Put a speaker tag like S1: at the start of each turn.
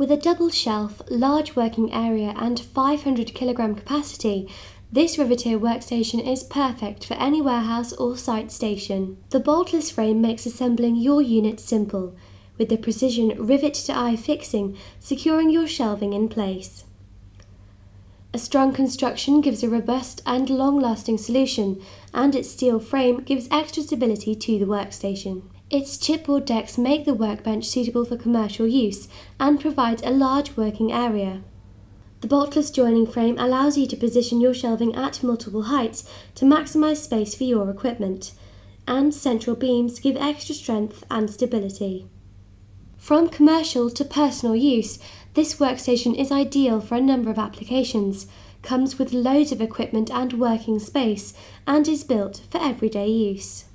S1: With a double shelf, large working area and 500 kilogram capacity, this Riveteer workstation is perfect for any warehouse or site station. The boltless frame makes assembling your unit simple, with the precision rivet-to-eye fixing securing your shelving in place. A strong construction gives a robust and long-lasting solution, and its steel frame gives extra stability to the workstation. Its chipboard decks make the workbench suitable for commercial use and provides a large working area. The boltless joining frame allows you to position your shelving at multiple heights to maximize space for your equipment, and central beams give extra strength and stability. From commercial to personal use, this workstation is ideal for a number of applications, comes with loads of equipment and working space, and is built for everyday use.